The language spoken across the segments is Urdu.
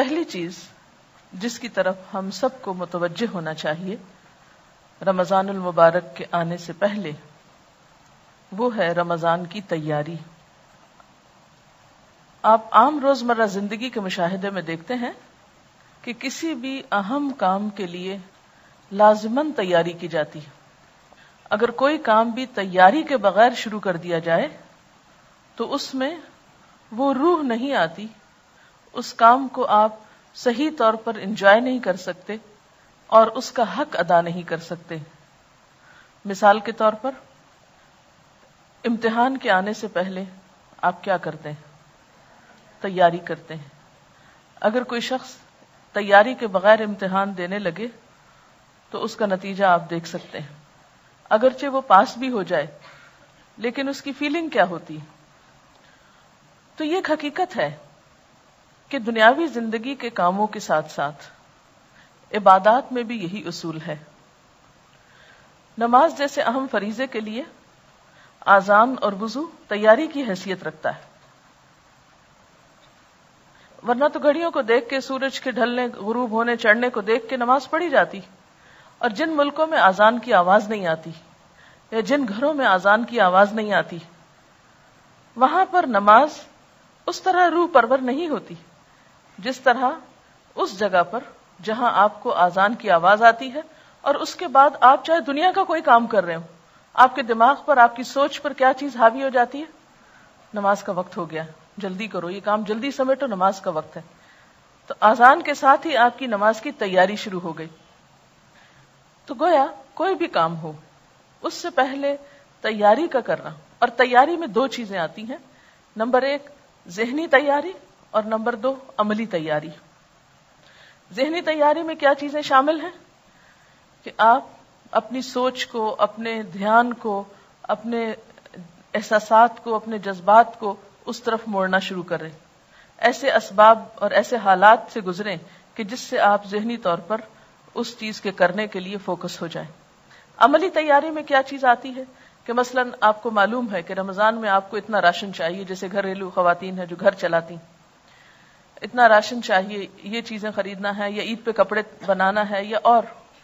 پہلی چیز جس کی طرف ہم سب کو متوجہ ہونا چاہیے رمضان المبارک کے آنے سے پہلے، وہ ہے رمضان کی تیاری۔ آپ عام روزمرہ زندگی کے مشاہدے میں دیکھتے ہیں کہ کسی بھی اہم کام کے لیے لازمن تیاری کی جاتی ہے۔ اگر کوئی کام بھی تیاری کے بغیر شروع کر دیا جائے، تو اس میں وہ روح نہیں آتی اس کام کو آپ صحیح طور پر انجوائے نہیں کر سکتے اور اس کا حق ادا نہیں کر سکتے۔ مثال کے طور پر، امتحان کے آنے سے پہلے آپ کیا کرتے ہیں؟ تیاری کرتے ہیں۔ اگر کوئی شخص تیاری کے بغیر امتحان دینے لگے تو اس کا نتیجہ آپ دیکھ سکتے ہیں۔ اگرچہ وہ پاس بھی ہو جائے، لیکن اس کی فیلنگ کیا ہوتی؟ تو یہ ایک حقیقت ہے۔ کہ دنیاوی زندگی کے کاموں کے ساتھ ساتھ عبادات میں بھی یہی اصول ہے۔ نماز جیسے اہم فریضے کے لیے آزان اور وضو تیاری کی حیثیت رکھتا ہے۔ ورنہ تو گھڑیوں کو دیکھ کے سورج کے ڈھلنے، غروب ہونے، چڑھنے کو دیکھ کے نماز پڑھی جاتی اور جن ملکوں میں آزان کی آواز نہیں آتی یا جن گھروں میں آزان کی آواز نہیں آتی، وہاں پر نماز اس طرح روح پرور نہیں ہوتی۔ جس طرح اس جگہ پر جہاں آپ کو آزان کی آواز آتی ہے اور اس کے بعد آپ چاہے دنیا کا کوئی کام کر رہے ہو آپ کے دماغ پر، آپ کی سوچ پر کیا چیز حاوی ہو جاتی ہے؟ نماز کا وقت ہو گیا، جلدی کرو، یہ کام جلدی سمیٹو، نماز کا وقت ہے۔ تو آزان کے ساتھ ہی آپ کی نماز کی تیاری شروع ہو گئی۔ تو گویا کوئی بھی کام ہو، اس سے پہلے تیاری کا کرنا۔ اور تیاری میں دو چیزیں آتی ہیں۔ نمبر ایک، ذہنی تیاری اور نمبر دو، عملی تیاری۔ ذہنی تیاری میں کیا چیزیں شامل ہیں؟ کہ آپ اپنی سوچ کو، اپنے دھیان کو، اپنے احساسات کو، اپنے جذبات کو اس طرف موڑنا شروع کریں۔ ایسے اسباب اور ایسے حالات سے گزریں کہ جس سے آپ ذہنی طور پر اس چیز کے کرنے کے لیے فوکس ہو جائیں۔ عملی تیاری میں کیا چیز آتی ہے؟ کہ مثلا آپ کو معلوم ہے کہ رمضان میں آپ کو اتنا راشن چاہیے، جیسے گھریلو خواتین ہیں جو گھر چلاتی۔ اتنا راشن چاہیے، یہ چیزیں خریدنا ہے، یا عید پہ کپڑے بنانا ہے، یا اور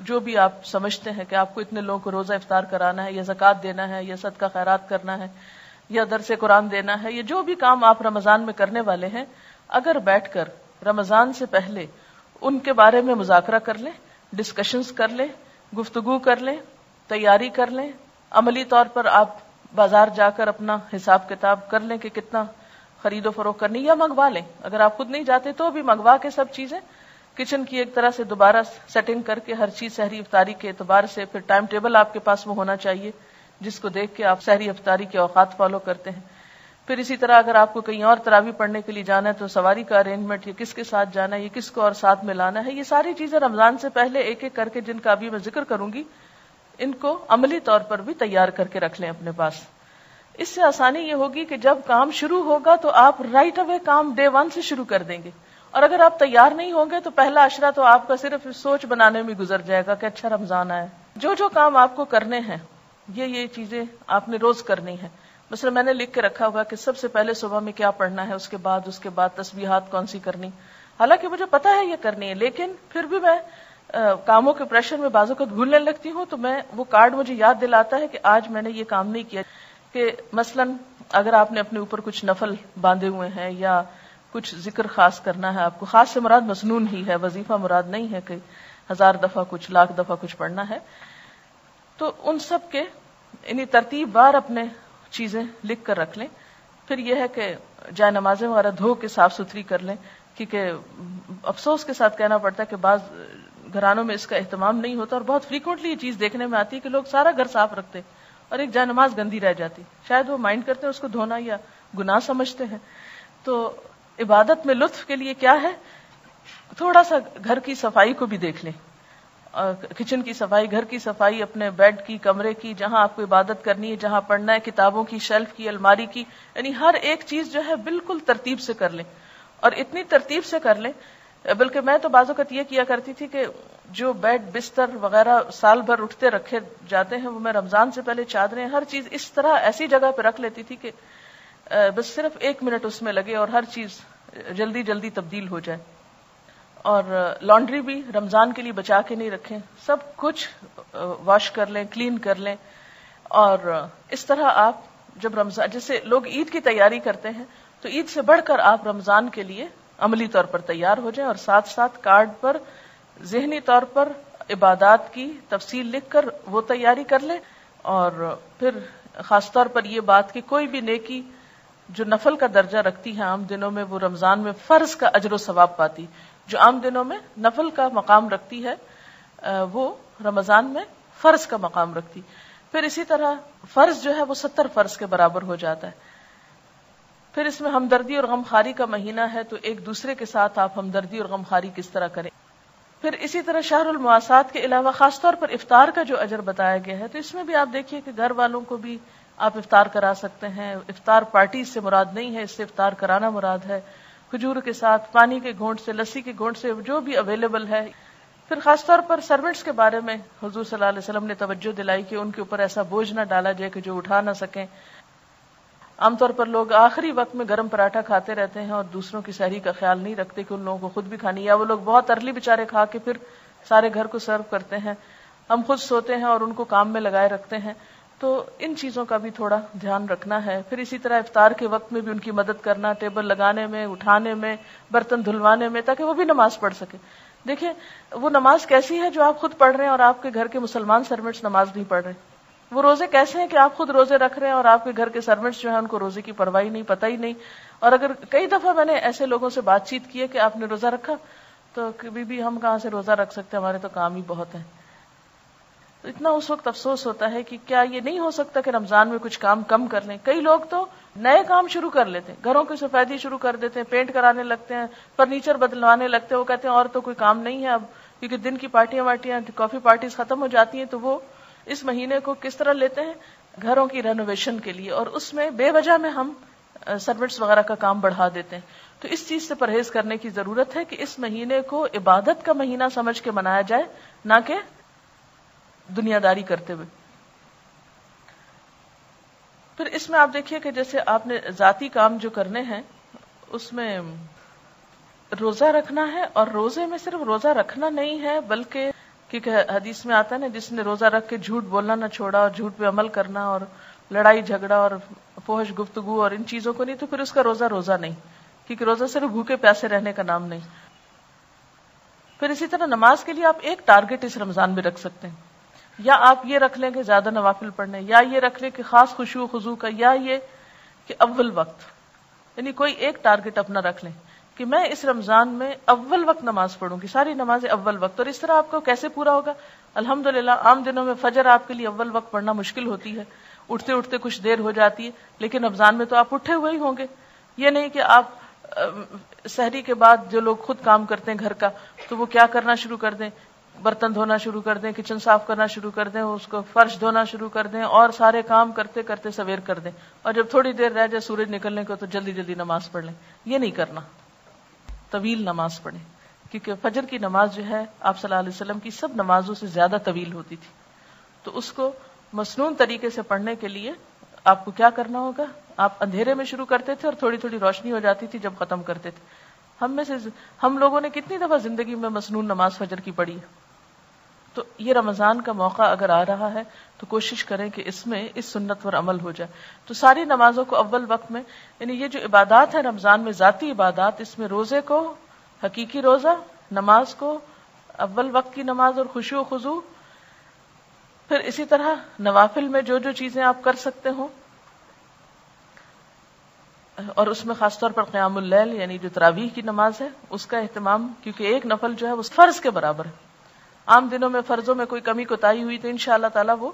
جو بھی آپ سمجھتے ہیں کہ آپ کو اتنے لوگوں کو روزہ افطار کرانا ہے، یا زکوٰۃ دینا ہے، یا صدقہ خیرات کرنا ہے، یا درس قرآن دینا ہے، یا جو بھی کام آپ رمضان میں کرنے والے ہیں، اگر بیٹھ کر رمضان سے پہلے ان کے بارے میں مذاکرہ کر لیں ڈسکشنز کر لیں، گفتگو کر لیں، تیاری کر لیں، عملی طور پر آپ بازار جا کر اپنا حساب کتاب کر لیں کہ کتنا خرید و فروخت کرنی یا منگوا لیں۔ اگر آپ خود نہیں جاتے تو بھی منگوا کے سب چیزیں۔ کچن کی ایک طرح سے دوبارہ سیٹنگ کر کے ہر چیز شہری افطاری کے اعتبار سے پھر ٹائم ٹیبل آپ کے پاس میں ہونا چاہیے، جس کو دیکھ کے آپ شہری افطاری کے اوقات فالو کرتے ہیں۔ پھر اسی طرح اگر آپ کو کہیں اور تراوی پڑھنے کے لیے جانا ہے تو سواری کا ارینجمنٹ یہ کس کے ساتھ جانا ہے، یہ کس کو اور ساتھ میں لانا ہے، یہ ساری چیزیں رمضان سے پہلے ایک ایک کر کے جن کا ابھی میں ذکر کروں گی، ان کو عملی طور پر بھی تیار کر کے رکھ لیں اپنے پاس۔ اس سے آسانی یہ ہوگی کہ جب کام شروع ہوگا تو آپ رائٹ اوے کام ڈے ون سے شروع کر دیں گے۔ اور اگر آپ تیار نہیں ہوں گے تو پہلا اشرا تو آپ کا صرف سوچ بنانے میں گزر جائے گا کہ اچھا رمضان آئے جو جو کام آپ کو کرنے ہیں، یہ یہ چیزیں آپ نے روز کرنی ہے مثلا میں نے لکھ کے رکھا ہوگا کہ سب سے پہلے صبح میں کیا پڑھنا ہے، اس کے بعد، اس کے بعد تصویرات کون سی کرنی۔ حالانکہ مجھے پتا ہے یہ کرنی ہے، لیکن پھر بھی میں کاموں کے پریشر میں بازو کو بھولنے لگتی ہوں تو میں وہ کارڈ مجھے یاد دلاتا ہے کہ آج میں نے یہ کام نہیں کیا۔ کہ مثلا اگر آپ نے اپنے اوپر کچھ نفل باندھے ہوئے ہیں یا کچھ ذکر خاص کرنا ہے، آپ کو خاص سے مراد مصنون ہی ہے، وظیفہ مراد نہیں ہے کہ ہزار دفعہ کچھ، لاکھ دفعہ کچھ پڑھنا ہے۔ تو ان سب کے انہیں ترتیب بار اپنے چیزیں لکھ کر رکھ لیں۔ پھر یہ ہے کہ جائے نمازیں وغیرہ دھو کے صاف ستھری کر لیں، کیونکہ افسوس کے ساتھ کہنا پڑتا ہے کہ بعض گھرانوں میں اس کا اہتمام نہیں ہوتا اور بہت فریکوینٹلی یہ چیز دیکھنے میں آتی ہے کہ لوگ سارا گھر صاف رکھتے۔ اور ایک جائے نماز گندی رہ جاتی۔ شاید وہ مائنڈ کرتے ہیں، اس کو دھونا یا گناہ سمجھتے ہیں۔ تو عبادت میں لطف کے لیے کیا ہے؟ تھوڑا سا گھر کی صفائی کو بھی دیکھ لیں۔ کچن کی صفائی، گھر کی صفائی، اپنے بیڈ کی، کمرے کی، جہاں آپ کو عبادت کرنی ہے، جہاں پڑھنا ہے، کتابوں کی، شیلف کی، الماری کی یعنی ہر ایک چیز جو ہے بالکل ترتیب سے کر لیں۔ اور اتنی ترتیب سے کر لیں بلکہ میں تو بازو اوقات یہ کیا کرتی تھی کہ جو بیڈ بستر وغیرہ سال بھر اٹھتے رکھے جاتے ہیں، وہ میں رمضان سے پہلے چادریں، ہر چیز اس طرح ایسی جگہ پہ رکھ لیتی تھی کہ بس صرف ایک منٹ اس میں لگے اور ہر چیز جلدی جلدی تبدیل ہو جائے۔ اور لانڈری بھی رمضان کے لیے بچا کے نہیں رکھیں، سب کچھ واش کر لیں، کلین کر لیں۔ اور اس طرح آپ جب رمضان، جیسے لوگ عید کی تیاری کرتے ہیں، تو عید سے بڑھ کر آپ رمضان کے لیے عملی طور پر تیار ہو جائیں اور ساتھ ساتھ کارڈ پر ذہنی طور پر عبادات کی تفصیل لکھ کر وہ تیاری کر لیں اور پھر خاص طور پر یہ بات کہ کوئی بھی نیکی جو نفل کا درجہ رکھتی ہے عام دنوں میں، وہ رمضان میں فرض کا اجر و ثواب پاتی، جو عام دنوں میں نفل کا مقام رکھتی ہے وہ رمضان میں فرض کا مقام رکھتی۔ پھر اسی طرح فرض جو ہے وہ ستر فرض کے برابر ہو جاتا ہے۔ پھر اس میں ہمدردی اور غمخاری کا مہینہ ہے تو ایک دوسرے کے ساتھ آپ ہمدردی اور غمخاری کس طرح کریں؟ پھر اسی طرح شہر المواسات کے علاوہ خاص طور پر افطار کا جو اجر بتایا گیا ہے تو اس میں بھی آپ دیکھیے کہ گھر والوں کو بھی آپ افطار کرا سکتے ہیں۔ افطار پارٹی سے مراد نہیں ہے، اس سے افطار کرانا مراد ہے۔ کھجور کے ساتھ، پانی کے گھونٹ سے، لسی کے گھونٹ سے جو بھی اویلیبل ہے۔ پھر خاص طور پر سروینٹس کے بارے میں حضور صلی اللہ علیہ وسلم نے توجہ دلائی کہ ان کے اوپر ایسا بوجھ نہ ڈالا جائے کہ جو اٹھا نہ سکیں۔ عام طور پر لوگ آخری وقت میں گرم پراٹھا کھاتے رہتے ہیں اور دوسروں کی سہری کا خیال نہیں رکھتے کہ ان لوگوں کو خود بھی کھانی یا وہ لوگ بہت ارلی بےچارے کھا کے پھر سارے گھر کو سرو کرتے ہیں۔ ہم خود سوتے ہیں اور ان کو کام میں لگائے رکھتے ہیں۔ تو ان چیزوں کا بھی تھوڑا دھیان رکھنا ہے۔ پھر اسی طرح افطار کے وقت میں بھی ان کی مدد کرنا، ٹیبل لگانے میں، اٹھانے میں، برتن دھلوانے میں، تاکہ وہ بھی نماز پڑھ سکے۔ دیکھیں، وہ نماز کیسی ہے جو آپ خود پڑھ رہے ہیں اور آپ کے گھر کے مسلمان سروینٹس نماز نہیں پڑھ رہے؟ وہ روزے کیسے ہیں کہ آپ خود روزے رکھ رہے ہیں اور آپ کے گھر کے سروینٹس جو ہیں ان کو روزے کی پرواہی نہیں، پتہ ہی نہیں۔ اور اگر کئی دفعہ میں نے ایسے لوگوں سے بات چیت کی ہے کہ آپ نے روزہ رکھا، تو کبھی بھی ہم کہاں سے روزہ رکھ سکتے ہمارے تو کام ہی بہت ہیں۔ تو اتنا اس وقت افسوس ہوتا ہے کہ کیا یہ نہیں ہو سکتا کہ رمضان میں کچھ کام کم کر لیں۔ کئی لوگ تو نئے کام شروع کر لیتے ہیں، گھروں کی سفیدی شروع کر دیتے ہیں، پینٹ کرانے لگتے ہیں، فرنیچر بدلوانے لگتے ہیں، وہ کہتے ہیں اور تو کوئی کام نہیں ہے اب، کیونکہ دن کی پارٹیاں وارٹیاں کافی پارٹیز ختم ہو جاتی ہیں، تو وہ اس مہینے کو کس طرح لیتے ہیں؟ گھروں کی رینوویشن کے لیے، اور اس میں بے وجہ میں ہم سروٹس وغیرہ کا کام بڑھا دیتے ہیں۔ تو اس چیز سے پرہیز کرنے کی ضرورت ہے کہ اس مہینے کو عبادت کا مہینہ سمجھ کے منایا جائے، نہ کہ دنیا داری کرتے ہوئے۔ پھر اس میں آپ دیکھیے کہ جیسے آپ نے ذاتی کام جو کرنے ہیں، اس میں روزہ رکھنا ہے، اور روزے میں صرف روزہ رکھنا نہیں ہے، بلکہ کیونکہ حدیث میں آتا ہے نا، جس نے روزہ رکھ کے جھوٹ بولنا نہ چھوڑا اور جھوٹ پہ عمل کرنا اور لڑائی جھگڑا اور فوہش گفتگو اور ان چیزوں کو نہیں، تو پھر اس کا روزہ روزہ نہیں، کیونکہ روزہ صرف بھوکے پیاسے رہنے کا نام نہیں۔ پھر اسی طرح نماز کے لیے آپ ایک ٹارگٹ اس رمضان میں رکھ سکتے ہیں۔ یا آپ یہ رکھ لیں کہ زیادہ نوافل پڑھنے، یا یہ رکھ لیں کہ خاص خوشو خزو کا، یا یہ کہ اول وقت یعنی کوئی ایک ٹارگٹ اپنا رکھ لیں۔ کہ میں اس رمضان میں اول وقت نماز پڑھوں گی، ساری نماز اول وقت۔ اور اس طرح آپ کو کیسے پورا ہوگا؟ الحمد عام دنوں میں فجر آپ کے لیے اول وقت پڑھنا مشکل ہوتی ہے۔ اٹھتے اٹھتے کچھ دیر ہو جاتی ہے، لیکن رمضان میں تو آپ اٹھے ہوئے ہی ہوں گے۔ یہ نہیں کہ آپ سحری کے بعد جو لوگ خود کام کرتے ہیں گھر کا، تو وہ کیا کرنا شروع کر دیں؟ برتن دھونا شروع کر دیں، کچن صاف کرنا شروع کر دیں، اس کو فرش دھونا شروع کر دیں، اور سارے کام کرتے کرتے سویر کر دیں۔ اور جب تھوڑی دیر رہ جائے سورج نکلنے کو، تو جلدی جلدی نماز پڑھ لیں۔ یہ نہیں کرنا۔ طویل نماز پڑھیں۔ کیونکہ فجر کی نماز جو ہے، آپ صلی اللہ علیہ وسلم کی سب نمازوں سے زیادہ طویل ہوتی تھی۔ تو اس کو مصنون طریقے سے پڑھنے کے لیے آپ کو کیا کرنا ہوگا؟ آپ اندھیرے میں شروع کرتے تھے اور تھوڑی تھوڑی روشنی ہو جاتی تھی جب ختم کرتے تھے۔ ہم میں سے ہم لوگوں نے کتنی دفعہ زندگی میں مصنون نماز فجر کی پڑھی ہے؟ تو یہ رمضان کا موقع اگر آ رہا ہے تو کوشش کریں کہ اس میں اس سنت پر عمل ہو جائے۔ تو ساری نمازوں کو اول وقت میں یعنی یہ جو عبادات ہے رمضان میں، ذاتی عبادات، اس میں روزے کو، حقیقی روزہ، نماز کو، اول وقت کی نماز اور خوشی و خزو پھر اسی طرح نوافل میں جو جو چیزیں آپ کر سکتے ہوں۔ اور اس میں خاص طور پر قیام اللیل یعنی جو تراویح کی نماز ہے، اس کا اہتمام، کیونکہ ایک نفل جو ہے وہ فرض کے برابر ہے۔ عام دنوں میں فرضوں میں کوئی کمی کوتاہی ہوئی تو ان شاء اللہ تعالیٰ وہ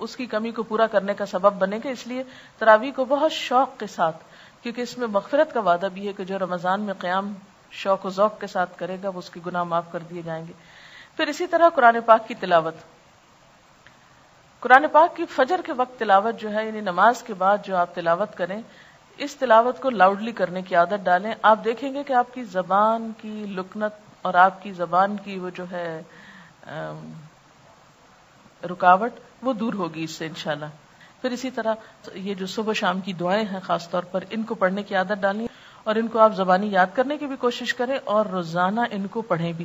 اس کی کمی کو پورا کرنے کا سبب بنے گا۔ اس لیے تراوی کو بہت شوق کے ساتھ، کیونکہ اس میں مغفرت کا وعدہ بھی ہے کہ جو رمضان میں قیام شوق و ذوق کے ساتھ کرے گا، وہ اس کی گناہ معاف کر دیے جائیں گے۔ پھر اسی طرح قرآن پاک کی تلاوت۔ قرآن پاک کی فجر کے وقت تلاوت جو ہے یعنی نماز کے بعد جو آپ تلاوت کریں، اس تلاوت کو لاؤڈلی کرنے کی عادت ڈالیں۔ آپ دیکھیں گے کہ آپ کی زبان کی لکنت اور آپ کی زبان کی وہ جو ہے رکاوٹ، وہ دور ہوگی اس سے انشاءاللہ۔ پھر اسی طرح یہ جو صبح شام کی دعائیں ہیں، خاص طور پر ان کو پڑھنے کی عادت ڈالنی، اور ان کو آپ زبانی یاد کرنے کی بھی کوشش کریں، اور روزانہ ان کو پڑھیں بھی۔